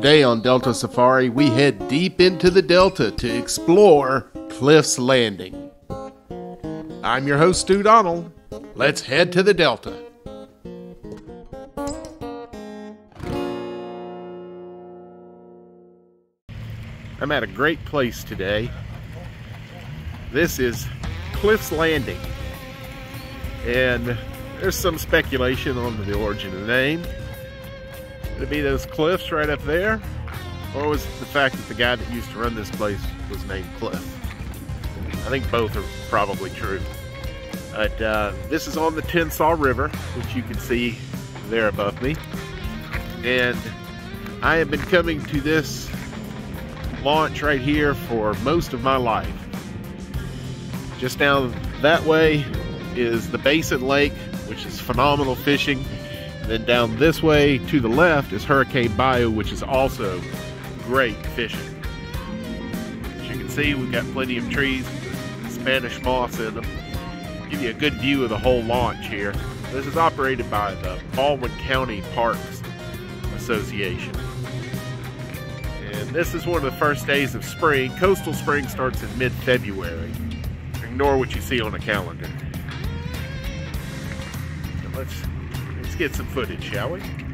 Today on Delta Safari, we head deep into the Delta to explore Cliff's Landing. I'm your host, Stu Donald. Let's head to the Delta. I'm at a great place today. This is Cliff's Landing. And there's some speculation on the origin of the name. It be those cliffs right up there? Or was it the fact that the guy that used to run this place was named Cliff? I think both are probably true. But uh, this is on the Tensaw River, which you can see there above me. And I have been coming to this launch right here for most of my life. Just down that way is the Basin Lake, which is phenomenal fishing. Then down this way to the left is Hurricane Bayou, which is also great fishing. As you can see, we've got plenty of trees Spanish moss in them. Give you a good view of the whole launch here. This is operated by the Baldwin County Parks Association. And this is one of the first days of spring. Coastal spring starts in mid-February. Ignore what you see on the calendar. Let's get some footage, shall we?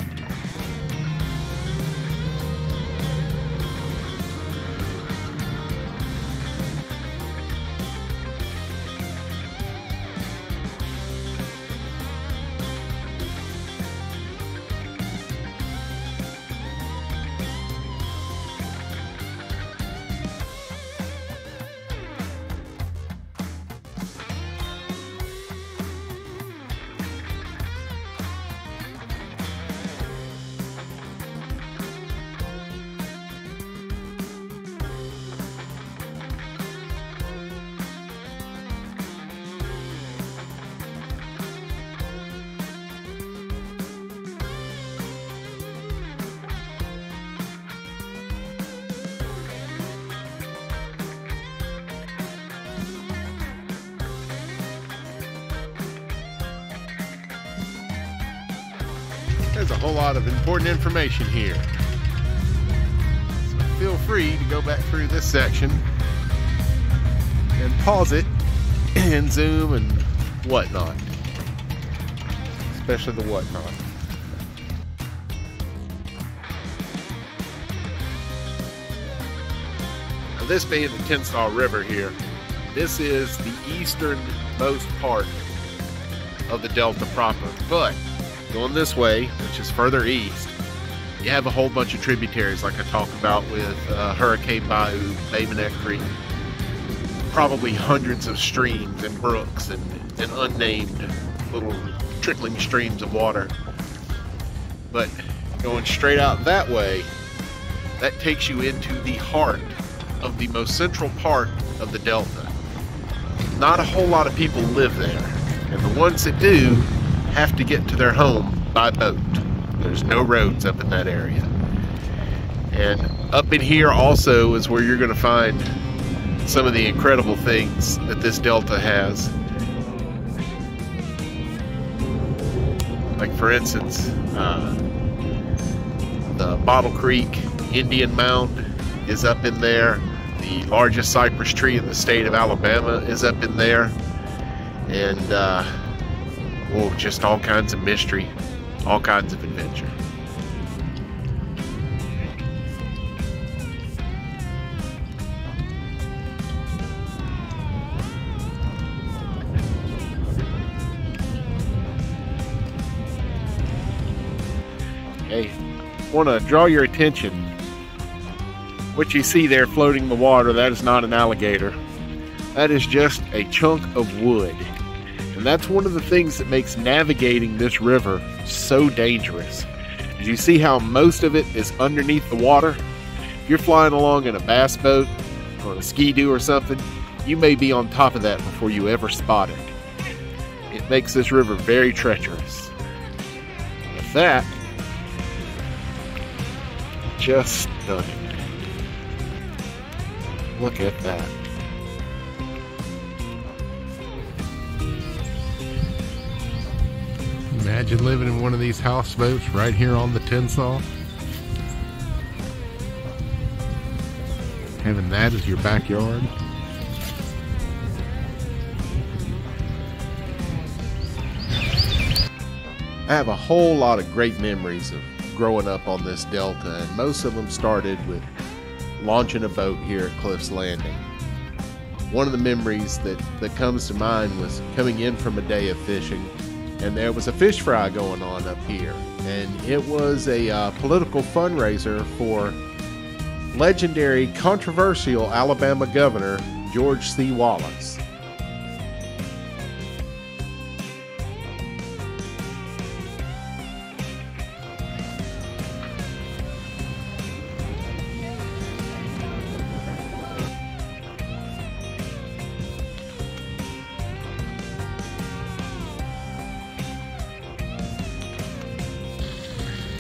There's a whole lot of important information here. So feel free to go back through this section and pause it and zoom and whatnot. Especially the whatnot. Now this being the Tensaw River here, this is the easternmost part of the Delta proper. But going this way, which is further east, you have a whole bunch of tributaries like I talked about with uh, Hurricane Bayou, Babonet Creek, probably hundreds of streams and brooks and, and unnamed little trickling streams of water. But going straight out that way, that takes you into the heart of the most central part of the Delta. Not a whole lot of people live there, and the ones that do have to get to their home by boat. There's no roads up in that area. And up in here also is where you're going to find some of the incredible things that this delta has. Like, for instance, uh, the Bottle Creek Indian Mound is up in there. The largest cypress tree in the state of Alabama is up in there. And, uh, oh, just all kinds of mystery, all kinds of adventure. Hey, want to draw your attention. What you see there floating in the water, that is not an alligator. That is just a chunk of wood. And that's one of the things that makes navigating this river so dangerous. Did you see how most of it is underneath the water? If you're flying along in a bass boat or a ski-doo or something, you may be on top of that before you ever spot it. It makes this river very treacherous. With that, just stunning. Look at that. Imagine living in one of these houseboats right here on the Tensaw. having that as your backyard. I have a whole lot of great memories of growing up on this delta, and most of them started with launching a boat here at Cliffs Landing. One of the memories that, that comes to mind was coming in from a day of fishing, and there was a fish fry going on up here, and it was a uh, political fundraiser for legendary, controversial Alabama Governor George C. Wallace.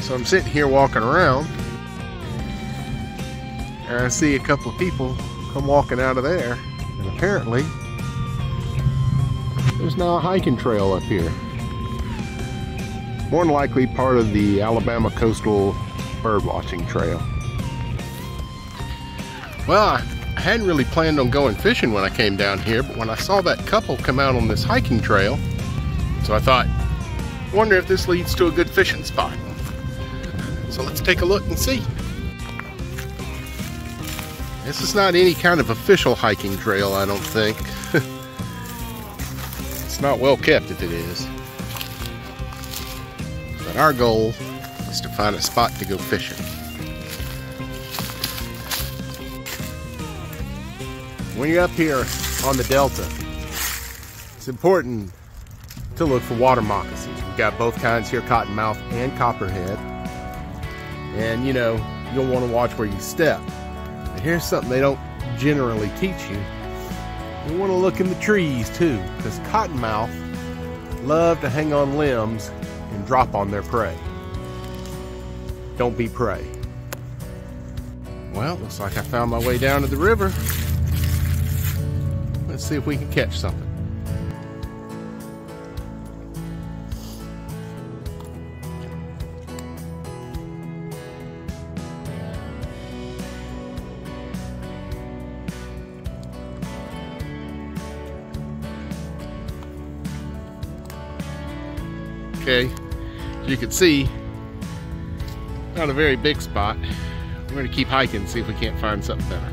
So I'm sitting here walking around and I see a couple of people come walking out of there and apparently there's now a hiking trail up here. More than likely part of the Alabama Coastal Bird Watching Trail. Well, I hadn't really planned on going fishing when I came down here, but when I saw that couple come out on this hiking trail, so I thought, wonder if this leads to a good fishing spot. So let's take a look and see. This is not any kind of official hiking trail, I don't think. it's not well kept if it is. But our goal is to find a spot to go fishing. When you're up here on the delta, it's important to look for water moccasins. We've got both kinds here, cottonmouth and copperhead. And you know, you'll want to watch where you step. But here's something they don't generally teach you. You want to look in the trees too, because cottonmouth love to hang on limbs and drop on their prey. Don't be prey. Well, looks like I found my way down to the river. Let's see if we can catch something. Okay, as you can see, not a very big spot. We're gonna keep hiking see if we can't find something better.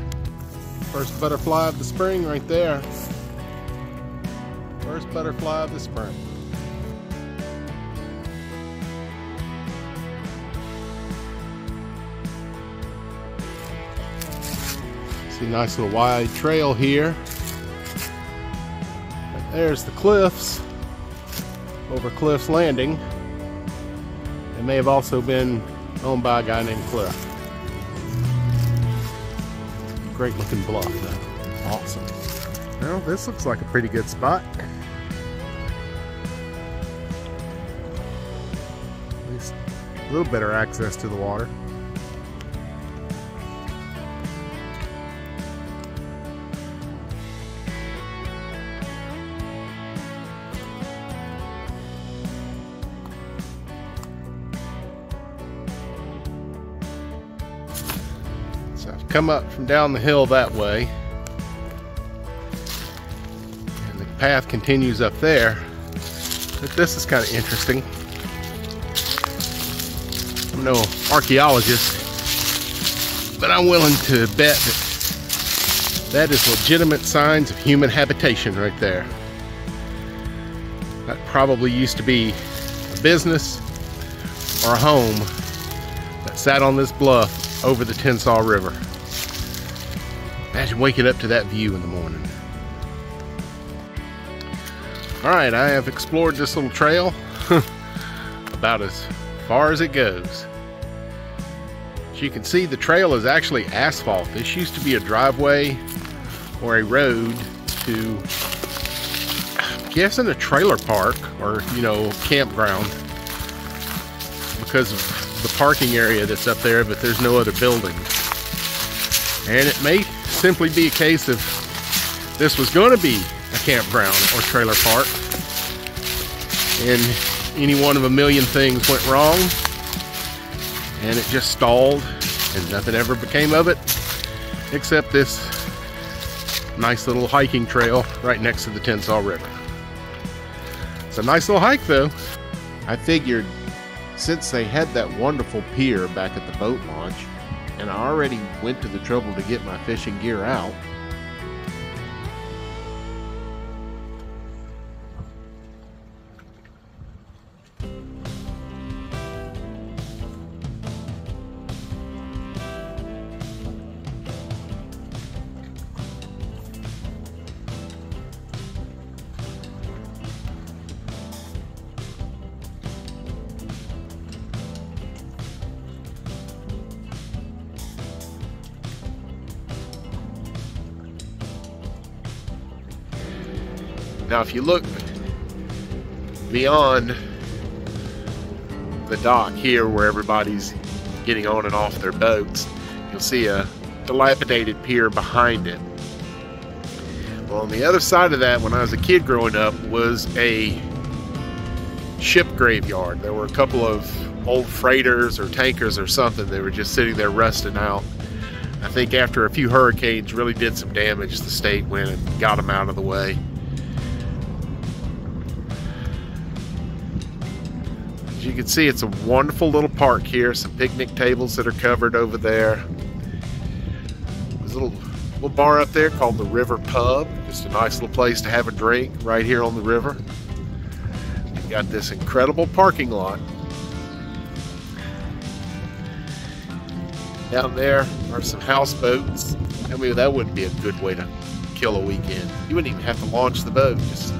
First butterfly of the spring right there. First butterfly of the spring. See nice little wide trail here. There's the cliffs over Cliff's Landing. It may have also been owned by a guy named Cliff. Great looking bluff though. Awesome. Well, this looks like a pretty good spot. At least a little better access to the water. Come up from down the hill that way. And the path continues up there. But this is kind of interesting. I'm no archaeologist, but I'm willing to bet that that is legitimate signs of human habitation right there. That probably used to be a business or a home that sat on this bluff over the Tensaw River. Imagine waking up to that view in the morning. All right, I have explored this little trail about as far as it goes. As you can see, the trail is actually asphalt. This used to be a driveway or a road to, I'm guessing a trailer park or, you know, campground because of the parking area that's up there, but there's no other buildings. And it may simply be a case of this was going to be a campground or trailer park and any one of a million things went wrong and it just stalled and nothing ever became of it except this nice little hiking trail right next to the Tensaw River. It's a nice little hike though. I figured since they had that wonderful pier back at the boat launch, and I already went to the trouble to get my fishing gear out, Now, if you look beyond the dock here where everybody's getting on and off their boats, you'll see a dilapidated pier behind it. Well, on the other side of that, when I was a kid growing up, was a ship graveyard. There were a couple of old freighters or tankers or something. They were just sitting there rusting out. I think after a few hurricanes really did some damage, the state went and got them out of the way. You can see, it's a wonderful little park here. Some picnic tables that are covered over there. There's a little, little bar up there called the River Pub. Just a nice little place to have a drink right here on the river. You've got this incredible parking lot. Down there are some houseboats. I mean, that wouldn't be a good way to kill a weekend. You wouldn't even have to launch the boat. Just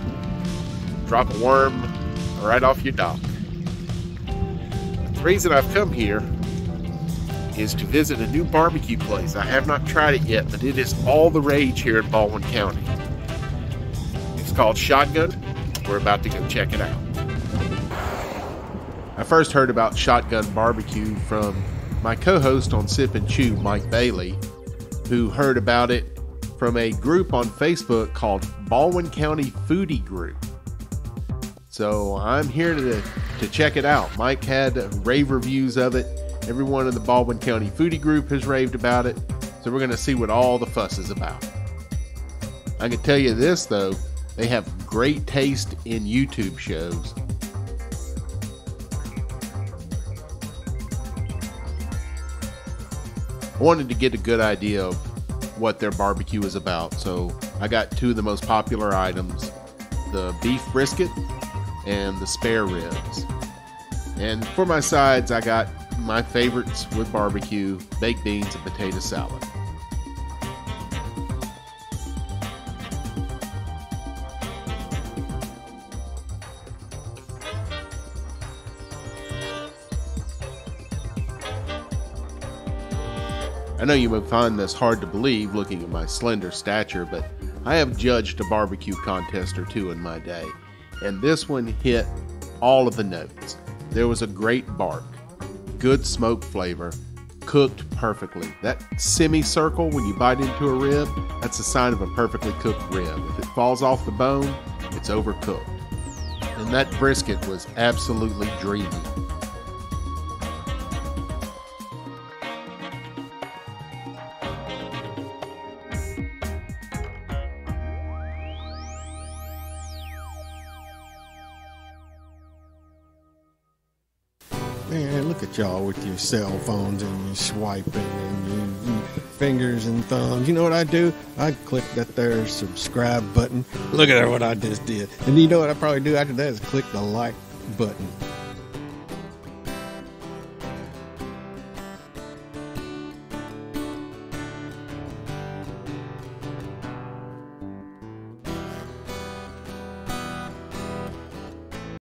drop a worm right off your dock reason I've come here is to visit a new barbecue place. I have not tried it yet, but it is all the rage here in Baldwin County. It's called Shotgun. We're about to go check it out. I first heard about Shotgun Barbecue from my co-host on Sip and Chew, Mike Bailey, who heard about it from a group on Facebook called Baldwin County Foodie Group. So I'm here to, to check it out. Mike had rave reviews of it. Everyone in the Baldwin County Foodie Group has raved about it. So we're going to see what all the fuss is about. I can tell you this though, they have great taste in YouTube shows. I wanted to get a good idea of what their barbecue is about, so I got two of the most popular items the beef brisket and the spare ribs. And for my sides, I got my favorites with barbecue, baked beans, and potato salad. I know you may find this hard to believe looking at my slender stature, but I have judged a barbecue contest or two in my day and this one hit all of the notes. There was a great bark, good smoke flavor, cooked perfectly. That semicircle when you bite into a rib, that's a sign of a perfectly cooked rib. If it falls off the bone, it's overcooked. And that brisket was absolutely dreamy. Man, look at y'all with your cell phones and your swiping and your fingers and thumbs. You know what I do? I click that there subscribe button. Look at what I just did. And you know what I probably do after that is click the like button.